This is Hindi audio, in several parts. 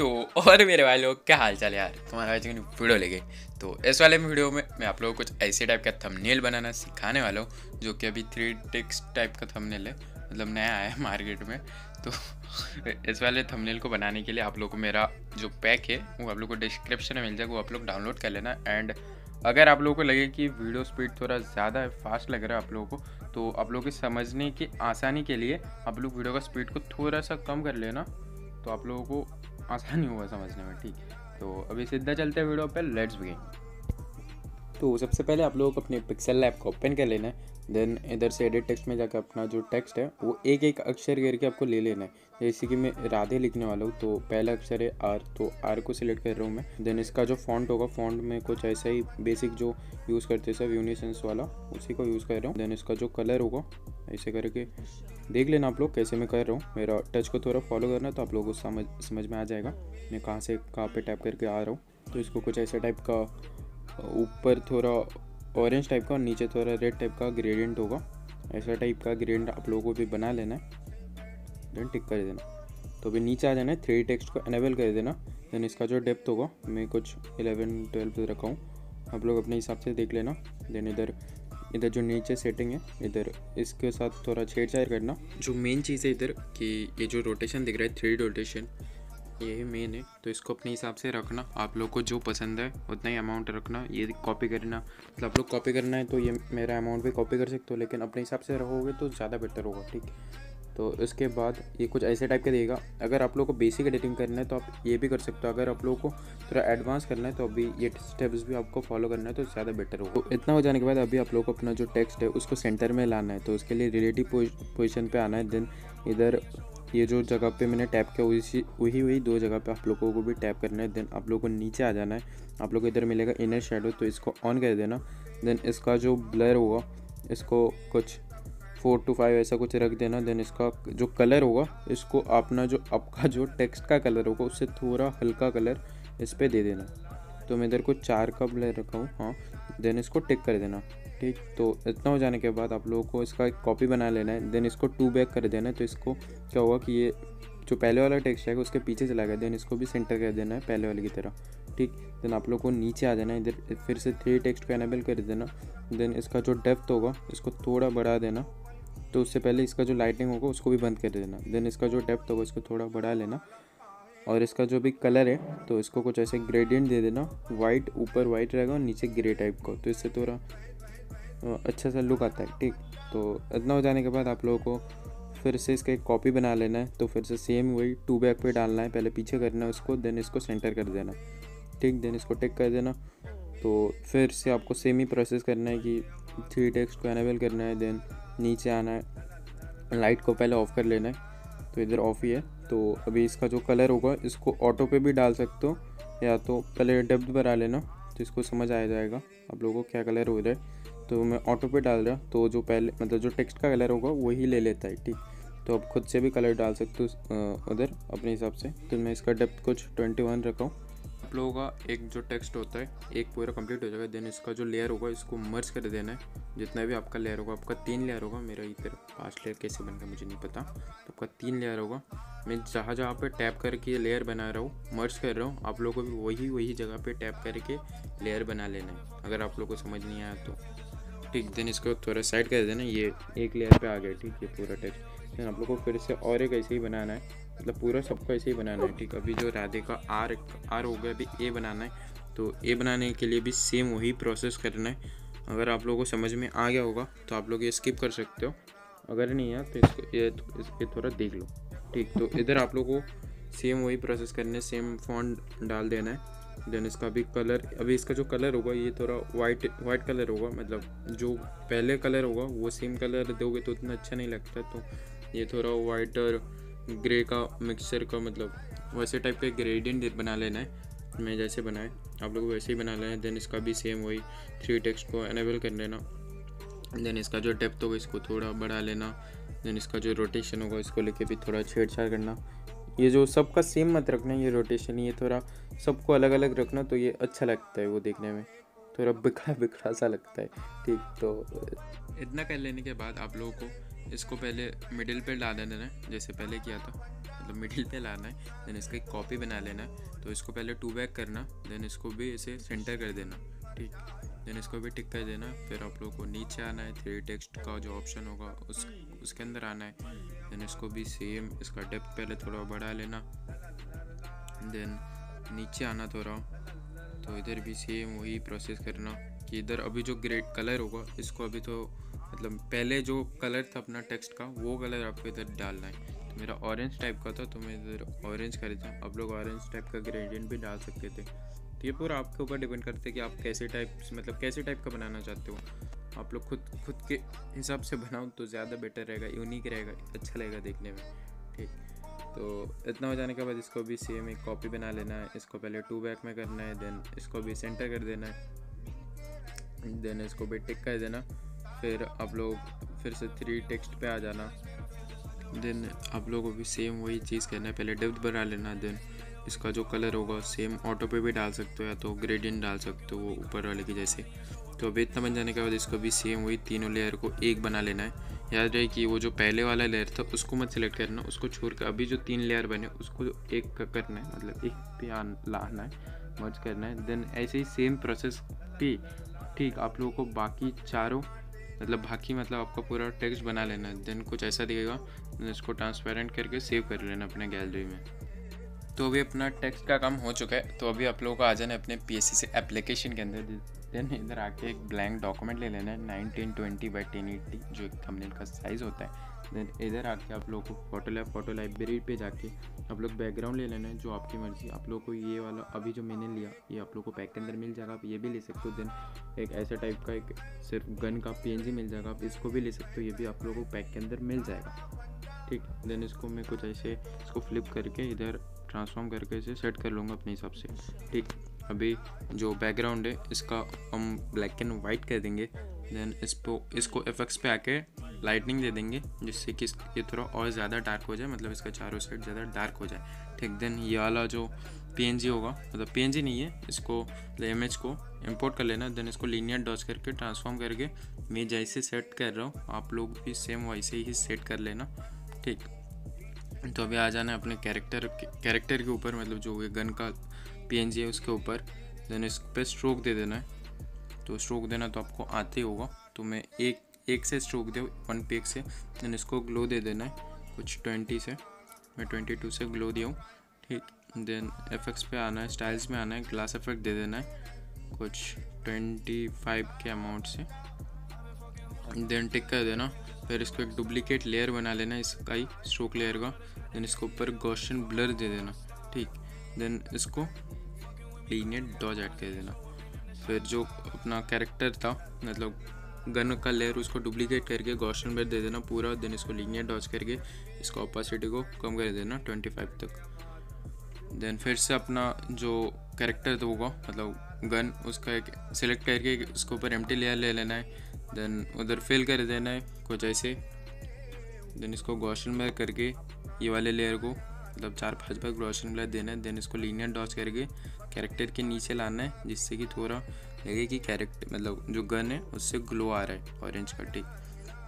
तो और मेरे भाई लोग क्या हाल चाल यार? तुम्हारा आज वीडियो लेके। तो इस वाले वीडियो में मैं आप लोगों को कुछ ऐसे टाइप का थंबनेल बनाना सिखाने वाला हूँ, जो कि अभी थ्री टिक्स टाइप का थंबनेल है मतलब नया आया है मार्केट में। तो इस वाले थंबनेल को बनाने के लिए आप लोग को मेरा जो पैक है, वो आप लोग को डिस्क्रिप्शन में मिल जाएगा, वो आप लोग डाउनलोड कर लेना। एंड अगर आप लोगों को लगे कि वीडियो स्पीड थोड़ा ज़्यादा है फास्ट लग रहा है आप लोगों को तो आप लोगों के समझने की आसानी के लिए आप लोग वीडियो का स्पीड को थोड़ा सा कम कर लेना। तो आप लोगों को आसानी होगा समझने में ठीक। तो अभी सीधा चलते हैं वीडियो पर लेट्स बिगिन तो सबसे पहले आप लोगों अपने पिक्सल लैब को ओपन कर लेना है। देन इधर से एडिट टेक्स्ट में जाकर अपना जो टेक्स्ट है, वो एक एक अक्षर करके आपको ले लेना है। जैसे कि मैं राधे लिखने वाला हूँ तो पहला अक्षर है आर तो आर को सिलेक्ट कर रहा हूँ मैं। देन इसका जो फॉन्ट होगा फॉन्ट में कुछ ऐसा ही बेसिक जो यूज़ करते सब यूनिसेंस वाला, उसी को यूज़ कर रहा हूँ। देन इसका जो कलर होगा, ऐसे करके देख लेना आप लोग कैसे मैं कर रहा हूँ। मेरा टच को थोड़ा फॉलो करना तो आप लोगों को समझ समझ में आ जाएगा। मैं कहाँ से, कहाँ पे टैप करके आ रहा हूँ। तो इसको कुछ ऐसे टाइप का ऊपर थोड़ा ऑरेंज टाइप का और नीचे थोड़ा रेड टाइप का ग्रेडियंट होगा। ऐसा टाइप का ग्रेडियंट आप लोगों को भी बना लेना है। देन टिक कर देना। तो अभी नीचे आ जाना है थ्री टेक्स्ट को एनेबल कर देना। देन इसका जो डेप्थ होगा, मैं कुछ इलेवन ट्वेल्व रखा हूँ। आप लोग अपने हिसाब से देख लेना। देन इधर इधर जो नीचे सेटिंग है, इधर इसके साथ थोड़ा छेड़छाड़ करना। जो मेन चीज़ है इधर, कि ये जो रोटेशन दिख रहा है थ्री रोटेशन यही मेन है। तो इसको अपने हिसाब से रखना। आप लोग को जो पसंद है, उतना ही अमाउंट रखना। ये कॉपी करना। मतलब आप लोग कॉपी करना है तो ये मेरा अमाउंट भी कॉपी कर सकते हो, लेकिन अपने हिसाब से रखोगे तो ज़्यादा बेटर होगा, ठीक तो इसके बाद ये कुछ ऐसे टाइप का देगा। अगर आप लोग को बेसिक एडिटिंग करना है तो आप ये भी कर सकते हो। अगर आप लोग को थोड़ा एडवांस करना है तो अभी ये स्टेप्स भी आपको फॉलो करना है तो ज़्यादा बेटर होगा। तो इतना हो जाने के बाद अभी आप लोग को अपना जो टेक्स्ट है, उसको सेंटर में लाना है। तो उसके लिए रिलेटिव पोजिशन पर आना है। देन इधर ये जो जगह पे मैंने टैप किया उसी वही वही दो जगह पे आप लोगों को भी टैप करना है। देन आप लोगों को नीचे आ जाना है। आप लोग इधर मिलेगा इनर शेडो तो इसको ऑन कर देना। देन इसका जो ब्लर होगा, इसको कुछ फोर टू फाइव ऐसा कुछ रख देना। देन इसका जो कलर होगा, इसको अपना जो, आपका जो टेक्स्ट का कलर होगा, उससे थोड़ा हल्का कलर इस पर दे देना। तो मैं इधर को चार का ब्लर रखा हूँ हाँ। देन इसको टिक कर देना। ठीक तो इतना हो जाने के बाद आप लोगों को इसका एक कॉपी बना लेना है देन इसको टू बैक कर देना है तो इसको क्या होगा कि ये जो पहले वाला टेक्स्ट है, उसके पीछे चला गया देन इसको भी सेंटर कर देना है पहले वाले की तरह, ठीक देन आप लोग को नीचे आ जाना है, इधर फिर से थ्री टेक्स्ट को एनेबल कर देना देन इसका जो डेप्थ होगा, इसको थोड़ा बढ़ा देना तो उससे पहले इसका जो लाइटिंग होगा, उसको भी बंद कर देना देन इसका जो डेप्थ होगा, इसको थोड़ा बढ़ा लेना, और इसका जो भी कलर है तो इसको कुछ ऐसे ग्रेडियंट दे देना वाइट ऊपर वाइट रहेगा और नीचे ग्रे टाइप का तो इससे थोड़ा अच्छा सा लुक आता है, ठीक। तो इतना हो जाने के बाद आप लोगों को फिर से इसका एक कॉपी बना लेना है तो फिर से सेम वही टू बैक पे डालना है, पहले पीछे करना है उसको देन इसको सेंटर कर देना। ठीक देन इसको टिक कर देना। तो फिर से आपको सेम ही प्रोसेस करना है कि थ्री टेक्स्ट को एनेबल करना है देन नीचे आना है लाइट को पहले ऑफ़ कर लेना है तो इधर ऑफ़ ही है। तो अभी इसका जो कलर होगा, इसको ऑटो पे भी डाल सकते हो, या तो पहले डेप्थ बढ़ा लेना तो इसको समझ आ जाएगा, आप लोगों को क्या कलर हो रहा है। तो मैं ऑटो पे डाल रहा तो जो पहले मतलब जो टेक्स्ट का कलर होगा, वही ले लेता है, ठीक? तो आप खुद से भी कलर डाल सकते हो उधर, अपने हिसाब से। तो मैं इसका डेप्थ कुछ ट्वेंटी वन रखा हूँ। आप लोगों का एक जो टेक्स्ट होता है, एक पूरा कंप्लीट हो जाएगा। देन इसका जो लेयर होगा, इसको मर्ज कर देना है। जितना भी आपका लेयर होगा, आपका तीन लेयर होगा। मेरा इधर पाँच लेयर कैसे बन गया, मुझे नहीं पता। तो आपका तीन लेयर होगा। मैं जहाँ जहाँ पे टैप करके लेयर बना रहा हूँ मर्ज कर रहा हूँ, आप लोगों को भी वही वही जगह पे टैप करके लेयर बना लेना है। अगर आप लोग को समझ नहीं आया तो। ठीक देन इसको थोड़ा साइड कर देना ये एक लेयर पे आ गया ठीक है पूरा टेक्स्ट देन आप लोग को फिर से और एक ऐसे ही बनाना है मतलब पूरा सबको ऐसे ही बनाना है ठीक। अभी जो राधे का आर आर हो गया अभी ए बनाना है तो ए बनाने के लिए भी सेम वही प्रोसेस करना है। अगर आप लोगों को समझ में आ गया होगा तो आप लोग ये स्किप कर सकते हो। अगर नहीं है तो इसको ये, ये थोड़ा देख लो ठीक। तो इधर आप लोगों को सेम वही प्रोसेस करने सेम फॉन्ट डाल देना है। देन इसका भी कलर, अभी इसका जो कलर होगा, ये थोड़ा वाइट वाइट कलर होगा मतलब जो पहले कलर होगा, वो सेम कलर दोगे तो उतना अच्छा नहीं लगता तो ये थोड़ा वाइट और ग्रे का मिक्सचर का मतलब वैसे टाइप का ग्रेडियंट बना लेना है, मैं जैसे बनाए, आप लोग वैसे ही बना लेना है देन इसका भी सेम वही थ्री टेक्स्ट को एनेबल कर लेना देन इसका जो डेप्थ होगा, इसको थोड़ा बढ़ा लेना देन इसका जो रोटेशन होगा, इसको लेके भी थोड़ा छेड़छाड़ करना, ये जो सबका सेम मत रखना है ये रोटेशन ये थोड़ा सबको अलग अलग रखना तो ये अच्छा लगता है वो देखने में। थोड़ा बिखरा बिखरा सा लगता है। ठीक तो इतना कर लेने के बाद आप लोगों को इसको पहले मिडिल पे ला देना है, जैसे पहले किया था। मतलब मिडिल पे लाना है देन इसका एक कॉपी बना लेना है। तो इसको पहले टू बैक करना देन इसको भी इसे सेंटर कर देना। ठीक देन इसको भी टिक कर देना। फिर आप लोगों को नीचे आना है थ्री टेक्स्ट का जो ऑप्शन होगा, उस, उसके अंदर आना है। देन इसको भी सेम इसका डेप्थ पहले थोड़ा बढ़ा लेना। देन नीचे आना थोड़ा तो इधर भी सेम वही प्रोसेस करना कि इधर अभी जो ग्रेड कलर होगा, इसको अभी तो मतलब पहले जो कलर था अपना टेक्स्ट का, वो कलर आपको इधर डालना है। तो मेरा ऑरेंज टाइप का था तो मैं इधर ऑरेंज कर आप लोग ऑरेंज टाइप का ग्रेडियंट भी डाल सकते थे। तो ये पूरा आपके ऊपर डिपेंड करते हैं कि आप कैसे टाइप मतलब कैसे टाइप का बनाना चाहते हो। आप लोग खुद खुद के हिसाब से बनाओ तो ज़्यादा बेटर रहेगा यूनिक रहेगा अच्छा लगेगा देखने में। तो इतना हो जाने के बाद इसको भी सेम एक कॉपी बना लेना है। इसको पहले टू बैक में करना है देन इसको भी सेंटर कर देना है। देन इसको भी टिक कर देना। फिर आप लोग, फिर से थ्री टेक्स्ट पे आ जाना। देन आप लोगों को भी सेम वही चीज़ करना है। पहले डेप्थ बना लेना देन इसका जो कलर होगा सेम ऑटो पे भी डाल सकते हो या तो ग्रेडियंट डाल सकते हो वो ऊपर वाले की जैसे। तो अभी इतना बन जाने के बाद इसको भी सेम वही तीनों लेयर को एक बना लेना है। याद रहे कि वो जो पहले वाला लेयर था, उसको मत सेलेक्ट करना। उसको छोड़ कर अभी जो तीन लेयर बने, उसको एक करना है मतलब एक पे लाना है मर्ज करना है। देन ऐसे ही सेम प्रोसेस भी ठीक, आप लोगों को बाकी चारों मतलब बाकी मतलब आपका पूरा टेक्स्ट बना लेना है। देन कुछ ऐसा दिखेगा इसको ट्रांसपेरेंट करके सेव कर लेना अपने गैलरी में। तो अभी अपना टेक्स्ट का काम हो चुका है। तो अभी आप लोगों को आ जाना है अपने पी से एप्लीकेशन के अंदर। देन इधर आके एक ब्लैंक डॉक्यूमेंट ले लेना है nineteen twenty by ten eighty जो एक थंबनेल का साइज़ होता है। देन इधर आके आप लोगों को फ़ोटो लैब फ़ोटो लाइब्रेरी पे जाके आप लोग बैकग्राउंड ले लेना है, जो आपकी मर्ज़ी। आप लोग को ये वाला अभी जो मैंने लिया, ये आप लोग को पैक के अंदर मिल जाएगा, आप ये भी ले सकते हो। देन एक ऐसे टाइप का एक सिर्फ़ गन का PNG मिल जाएगा, आप इसको भी ले सकते हो, ये भी आप लोगों को पैक के अंदर मिल जाएगा। ठीक देन इसको मैं कुछ ऐसे, इसको फ्लिप करके इधर ट्रांसफॉर्म करके इसे सेट कर लूँगा अपने हिसाब से। ठीक। अभी जो बैकग्राउंड है, इसका हम ब्लैक एंड वाइट कर देंगे। देन इसको इसको एफेक्ट्स पे आके लाइटनिंग दे देंगे, जिससे कि ये थोड़ा और ज़्यादा डार्क हो जाए मतलब इसका चारों साइड ज़्यादा डार्क हो जाए। ठीक देन ये वाला जो पीएनजी होगा मतलब पीएनजी नहीं है, इसको इमेज को इंपोर्ट कर लेना देन इसको लीनियर डॉच करके ट्रांसफॉर्म करके मैं जैसे सेट कर रहा हूँ, आप लोग भी सेम वैसे ही सेट कर लेना। ठीक। तो अभी आ जाना है अपने कैरेक्टर कैरेक्टर के ऊपर मतलब जो गन का पीएनजी है उसके ऊपर। देन इस पर स्ट्रोक दे देना है। तो स्ट्रोक देना तो आपको आते ही होगा। तो मैं एक एक से स्ट्रोक दे वन पेक से। देन इसको ग्लो दे देना है। कुछ ट्वेंटी से। मैं ट्वेंटी टू से ग्लो दिया हूँ। ठीक। देन एफेक्ट्स पे आना है स्टाइल्स में आना है। ग्लास इफ़ेक्ट दे देना है। कुछ ट्वेंटी फाइव के अमाउंट से। देन टिक कर देना। फिर इसको एक डुप्लीकेट लेयर बना लेना इसका ही स्ट्रोक लेयर का। देन इसको ऊपर गॉशन ब्लर दे देना, ठीक? देन इसको लीनियर डॉज ऐड कर देना। फिर जो अपना कैरेक्टर था मतलब गन का लेयर उसको डुप्लीकेट करके गॉशन ब्लर दे देना पूरा देन इसको लीनियर डॉज करके इसको ऑपोसिटी को कम कर देना ट्वेंटी फाइव तक। देन फिर से अपना जो कैरेक्टर होगा मतलब गन उसका एक सिलेक्ट करके उसके ऊपर एम लेयर ले लेना है। देन उधर फिल कर देना है कुछ ऐसे। देन इसको गौशन ब्लर करके ये वाले लेयर को मतलब चार पाँच बार ग्रोशन ब्लर देना है। देन इसको लीनियर डॉच करके कैरेक्टर के नीचे लाना है, जिससे कि थोड़ा लगे कि कैरेक्टर मतलब जो गन है, उससे ग्लो आ रहा है ऑरेंज का टिक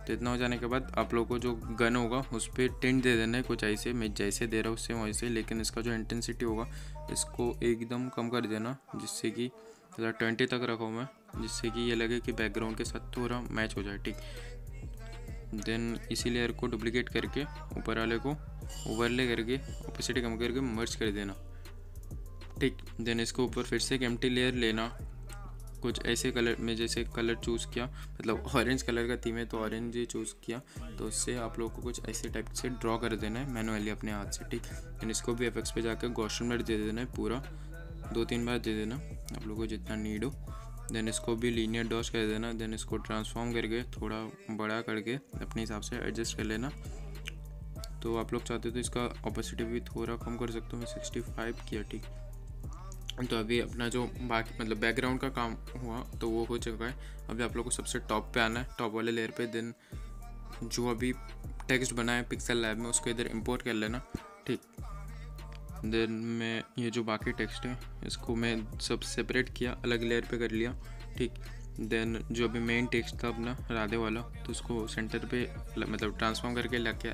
तो इतना हो जाने के बाद आप लोग को जो गन होगा, उस पर टेंट दे देना है कुछ ऐसे। मैं जैसे दे रहा हूँ उससे वैसे, लेकिन इसका जो इंटेंसिटी होगा, इसको एकदम कम कर देना, जिससे कि ट्वेंटी तक रखो मैं। जिससे कि ये लगे कि बैकग्राउंड के साथ थोड़ा मैच हो जाए, ठीक। देन इसी लेयर को डुप्लीकेट करके ऊपर वाले को ओवरले करके ओपेसिटी कम करके मर्ज कर देना, ठीक। देन इसको ऊपर फिर से एक एम्प्टी लेयर लेना। कुछ ऐसे कलर में जैसे कलर चूज़ किया मतलब ऑरेंज कलर का थीम है तो ऑरेंज ही चूज़ किया। तो उससे आप लोग को कुछ ऐसे टाइप से ड्रॉ कर देना है मैनुअली अपने हाथ से, ठीक। देन इसको भी एफेक्ट्स पे जाकर गोशन मेट दे देना है पूरा। दो तीन बार दे देना, आप लोग को जितना नीड हो। देन इसको भी लीनियर डॉच कर देना, देन इसको ट्रांसफॉर्म करके थोड़ा बड़ा करके अपने हिसाब से एडजस्ट कर लेना। तो आप लोग चाहते हो तो इसका ऑपोसिटी भी थोड़ा कम कर सकते हो, मैं सिक्सटी फाइव किया, ठीक। तो अभी अपना जो बाकी मतलब बैकग्राउंड का काम हुआ तो वो हो चुका है। अभी आप लोग को सबसे टॉप पे आना है टॉप वाले लेयर पे, देन जो अभी टेक्स्ट बना है पिक्सल लैब में, उसको इधर इंपोर्ट कर लेना, ठीक। देन मैं ये जो बाकी टेक्स्ट है, इसको मैं सब सेपरेट किया, अलग लेयर पे कर लिया, ठीक। देन जो अभी मेन टेक्स्ट था अपना, राधे वाला तो उसको सेंटर पे मतलब ट्रांसफॉर्म करके लग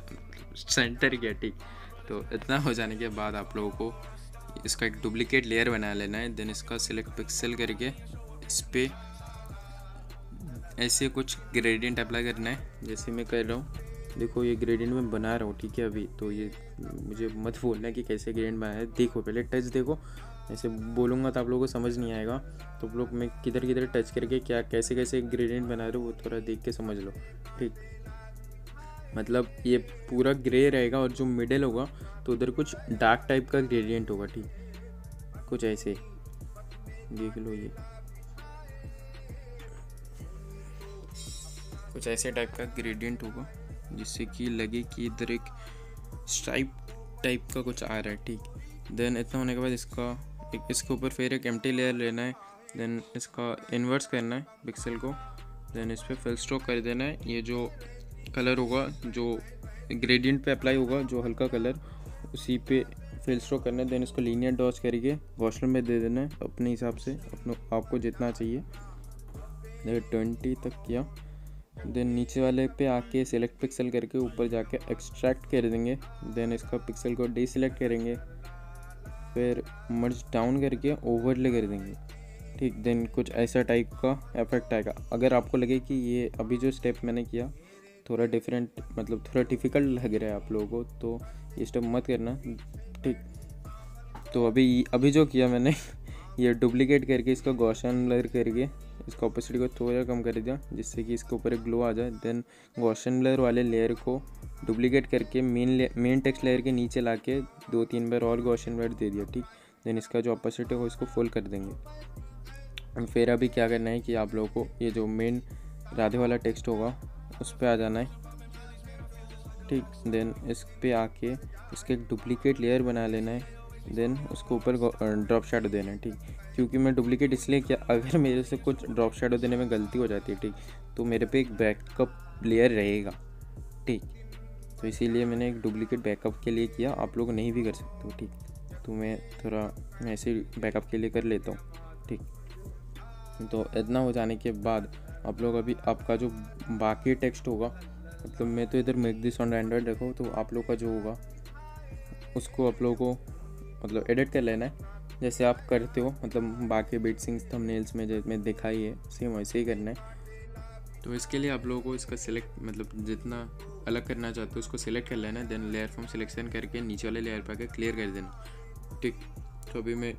सेंटर गया ठीक। तो इतना हो जाने के बाद आप लोगों को इसका एक डुप्लीकेट लेयर बना लेना है। देन इसका सिलेक्ट पिक्सल करके इस पर ऐसे कुछ ग्रेडियंट अप्लाई करना है, जैसे मैं कर रहा हूँ। देखो, ये ग्रेडियंट मैं बना रहा हूँ, ठीक है, अभी। तो ये मुझे मत बोलना कि कैसे ग्रेडियंट बनाया है। देखो, पहले टच देखो। ऐसे बोलूँगा तो आप लोगों को समझ नहीं आएगा। तो आप लोग मैं किधर किधर टच करके क्या, कैसे कैसे ग्रेडियंट बना रहे हो, वो थोड़ा देख के समझ लो। ठीक? मतलब ये पूरा ग्रे रहेगा और जो मिडल होगा तो उधर कुछ डार्क टाइप का ग्रेडियंट होगा, ठीक? कुछ ऐसे। देख लो ये। कुछ ऐसे टाइप का ग्रेडियंट होगा। जिससे कि लगे कि इधर एक स्ट्राइप टाइप का कुछ आ रहा है, ठीक। देन इतना होने के बाद इसका एक, इसके ऊपर फिर एक एम्प्टी लेयर लेना है। देन इसका इन्वर्स करना है पिक्सल को। देन इस पर फिल स्ट्रोक कर देना है। ये जो कलर होगा, जो ग्रेडियंट पे अप्लाई होगा, जो हल्का कलर उसी पे फिल स्ट्रोक करना है। देन इसको लीनियर डॉच करके वॉशरूम में दे देना है। अपने हिसाब से, अपने आपको जितना चाहिए। ट्वेंटी तक किया। देन नीचे वाले पे आके सेलेक्ट पिक्सल करके ऊपर जाके एक्सट्रैक्ट कर देंगे। देन इसका पिक्सल को डी सिलेक्ट करेंगे। फिर मर्ज डाउन करके ओवरले कर देंगे। ठीक देन कुछ ऐसा टाइप का इफ़ेक्ट आएगा। अगर आपको लगे कि ये अभी जो स्टेप मैंने किया, थोड़ा डिफरेंट मतलब थोड़ा डिफ़िकल्ट लग रहा है आप लोगों को तो ये स्टेप मत करना। ठीक तो अभी अभी जो किया मैंने, ये डुप्लीकेट करके इसका गौशन ब्लर करके इसका ऑपोसिटी को थोड़ा कम कर दिया, जिससे कि इसके ऊपर एक ग्लो आ जाए। देन गौशन ब्लर वाले लेयर को डुप्लीकेट करके मेन मेन टेक्स्ट लेयर के नीचे ला के दो तीन बार और गौशन ब्लर दे दिया, ठीक? देन इसका जो ऑपोसिट है वो इसको फुल कर देंगे। फिर अभी क्या करना है कि आप लोगों को ये जो मेन राधे वाला टेक्स्ट होगा, उस पर आ जाना है। ठीक? देन इस पर आके इसके एक डुप्लीकेट लेयर बना लेना है। देन उसको ऊपर ड्रॉप शेडो देना है, ठीक? क्योंकि मैं डुप्लीकेट इसलिए किया, अगर मेरे से कुछ ड्रॉप शेडो देने में गलती हो जाती है, ठीक? तो मेरे पे एक बैकअप लेयर रहेगा, ठीक? तो इसीलिए मैंने एक डुप्लीकेट बैकअप के लिए किया, आप लोग नहीं भी कर सकते हो, ठीक? तो मैं थोड़ा, मैं ऐसे बैकअप के लिए कर लेता हूँ, ठीक? तो इतना हो जाने के बाद आप लोग अभी, आपका जो बाकी टेक्स्ट होगा मतलब मैं तो इधर मेक दिस ऑन एंड्रॉयड रखो तो आप लोग का जो होगा, उसको आप लोगों को मतलब एडिट कर लेना है। जैसे आप करते हो मतलब बाकी बिट सिंग्स थंबनेल्स में में दिखाई है सेम वैसे ही करना है। तो इसके लिए आप लोगों को इसका सिलेक्ट मतलब जितना अलग करना चाहते हो, उसको सिलेक्ट कर लेना है देन लेयर फॉर्म सिलेक्शन करके नीचे वाले लेयर पर आकर क्लियर कर देना। ठीक? तो अभी मैं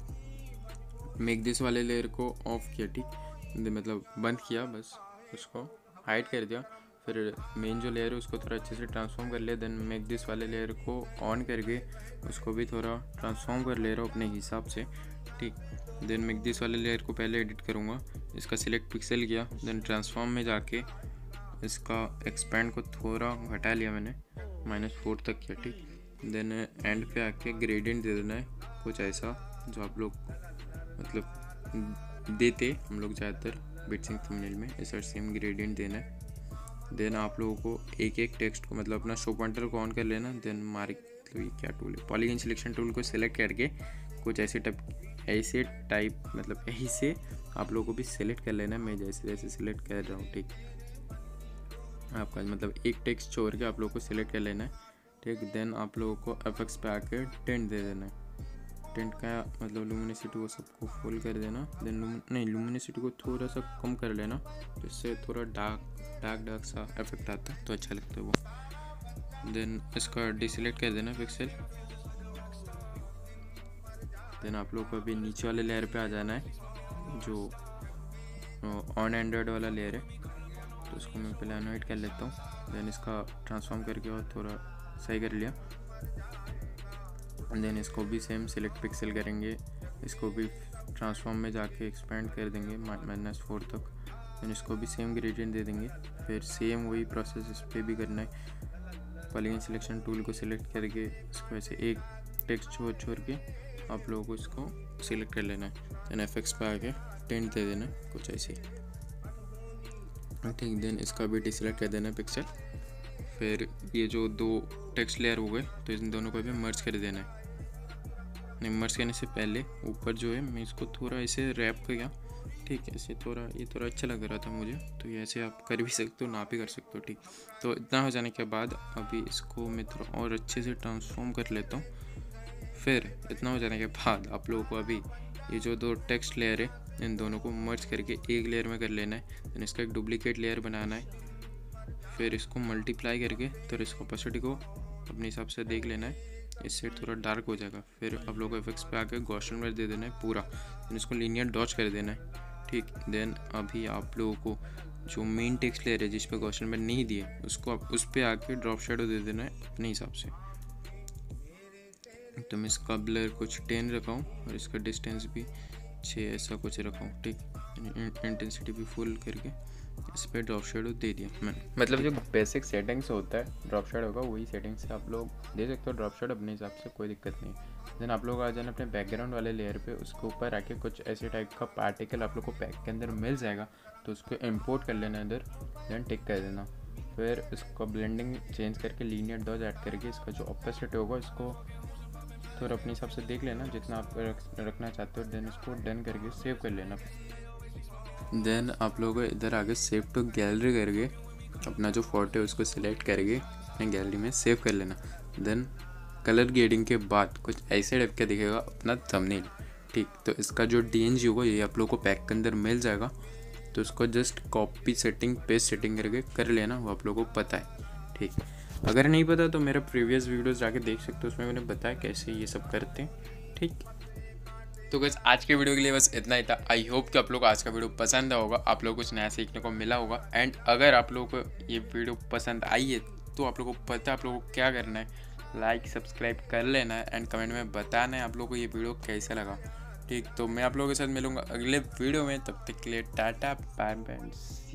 मेक दिस वाले लेयर को ऑफ़ किया, ठीक? मतलब बंद किया, बस उसको हाइड कर दिया। फिर मेन जो लेयर है, उसको थोड़ा अच्छे से ट्रांसफॉर्म कर लिया देन मेक दिस वाले लेयर को ऑन करके उसको भी थोड़ा ट्रांसफॉर्म कर ले रहा हूँ अपने हिसाब से। ठीक देन मेक दिस वाले लेयर को पहले एडिट करूँगा। इसका सिलेक्ट पिक्सल किया देन ट्रांसफॉर्म में जाके इसका एक्सपेंड को थोड़ा घटा लिया मैंने माइनस फोर तक किया, ठीक। देन एंड पे आके ग्रेडियंट दे देना है, कुछ ऐसा जो आप लोग मतलब देते, हम लोग ज़्यादातर बिटसिंग थंबनेल में ऐसा सेम ग्रेडियंट देना है। देन आप लोगों को एक एक टेक्स्ट को मतलब अपना शो पॉइंटर को ऑन कर लेना, देन मार्क तो क्या टूल है? पॉलीगन सिलेक्शन टूल को सिलेक्ट करके कुछ ऐसे टाइप ऐसे टाइप मतलब ऐसे आप लोगों को भी सिलेक्ट कर लेना मैं जैसे जैसे सिलेक्ट कर रहा हूँ, ठीक। आपका मतलब एक टेक्स्ट छोड़ के आप लोगों को सिलेक्ट कर लेना है, ठीक। देन आप लोगों को एफ़ पे आके टेंट दे देना है। टेंट का मतलब लुमिनिसिटी को सबको फुल कर देना। देन लुम नहीं लुमिनिसिटी को थोड़ा सा कम कर लेना जिससे थोड़ा डार्क डार्क डार्क सा इफ़ेक्ट आता है तो अच्छा लगता है वो। देन इसका डिसलेक्ट कर देना पिक्सल देन आप लोग को अभी नीचे वाले लेयर पे आ जाना है, जो ऑन एंड्रॉयड वाला लेयर है। तो उसको मैं पहले अनवाइट कर लेता हूँ। देन इसका ट्रांसफॉर्म करके और थोड़ा सही कर लिया। देन इसको भी सेम सिलेक्ट पिक्सल करेंगे। इसको भी ट्रांसफॉर्म में जाके एक्सपेंड कर देंगे माइनस फोर तक। देन इसको भी सेम ग्रेडियंट दे देंगे। फिर सेम वही प्रोसेस इस पर भी करना है। पॉलीगन सिलेक्शन टूल को सिलेक्ट करके इसको ऐसे एक टेक्स्ट छोड़ छोड़ के आप लोगों को इसको सिलेक्ट कर लेना है। देन एफ़ एक्स पे आके टेंट दे देना कुछ ऐसे। ठीक देन इसका भी डिसलेक्ट कर देना पिक्चर फिर ये जो दो टेक्स्ट लेयर हो गए तो इन दोनों को भी मर्ज कर देना है। नहीं मर्ज करने से पहले ऊपर जो है, मैं इसको थोड़ा ऐसे रैप किया। ठीक है, ऐसे थोड़ा, ये थोड़ा अच्छा लग रहा था मुझे। तो ये ऐसे आप कर भी सकते हो, ना भी कर सकते हो, ठीक। तो इतना हो जाने के बाद अभी इसको मैं थोड़ा और अच्छे से ट्रांसफॉर्म कर लेता हूँ। फिर इतना हो जाने के बाद आप लोगों को अभी ये जो दो टेक्स्ट लेयर है, इन दोनों को मर्ज करके एक लेयर में कर लेना है। देन इसका एक डुप्लीकेट लेयर बनाना है। फिर इसको मल्टीप्लाई करके तो इसको ऑपोसिटी को अपने हिसाब से देख लेना है। इससे थोड़ा डार्क हो जाएगा। फिर आप लोगों को इफेक्ट्स पे आके गॉशन में दे देना है पूरा। देन इसको लीनियर डॉच कर देना है। ठीक देन अभी आप लोगों को जो मेन टेक्स्ट लेयर है, जिस पे गॉशन में नहीं दिए, उसको आप, उस पर आके ड्रॉप शेडो दे देना है अपने हिसाब से। तो मैं इसका ब्लर कुछ टेन रखा हूँ और इसका डिस्टेंस भी छः ऐसा कुछ रखा हूँ ठीक? इंटेंसिटी भी फुल करके इस पर ड्रॉप शेडो दे दिया मैंने। मतलब जो बेसिक सेटिंग्स होता है ड्रॉप शेड होगा वही सेटिंग्स से आप लोग दे सकते हो ड्रॉप शेड अपने हिसाब से कोई दिक्कत नहीं देन आप लोग आ जाना अपने बैकग्राउंड वाले लेयर पे उसके ऊपर आके कुछ ऐसे टाइप का पार्टिकल आप लोग को पैक के अंदर मिल जाएगा तो उसको इम्पोर्ट कर लेना इधर देन टिक कर देना। फिर इसको ब्लेंडिंग चेंज करके लीनियर डॉज ऐड करके इसका जो ऑपोजिट होगा इसको थोड़ा अपने हिसाब से देख लेना जितना आप रख, रखना चाहते हो देन इसको डन करके सेव कर लेना। देन आप लोग इधर आगे सेव टू गैलरी करके अपना जो फ़ोटो है उसको सिलेक्ट करके अपने गैलरी में सेव कर लेना। देन कलर गेडिंग के बाद कुछ ऐसे टाइप का दिखेगा, अपना थंबनेल ठीक तो इसका जो डी एन जी होगा, ये आप लोगों को पैक के अंदर मिल जाएगा। तो उसको just copy setting paste setting करके कर लेना, वो आप लोगों को पता है। ठीक, अगर नहीं पता तो मेरा प्रीवियस वीडियोस जाके देख सकते हो, उसमें मैंने बताया कैसे ये सब करते हैं। ठीक तो बस आज के वीडियो के लिए बस इतना ही था। आई होप कि आप लोग को आज का वीडियो पसंद होगा, आप लोग कुछ नया सीखने को मिला होगा। एंड अगर आप लोगों को ये वीडियो पसंद आई है तो आप लोगों को पता है आप लोगों को क्या करना है। लाइक सब्सक्राइब कर लेना एंड कमेंट में बताना है आप लोगों को ये वीडियो कैसा लगा। ठीक तो मैं आप लोगों के साथ मिलूँगा अगले वीडियो में, तब तक के लिए टाटा बाय बाय सी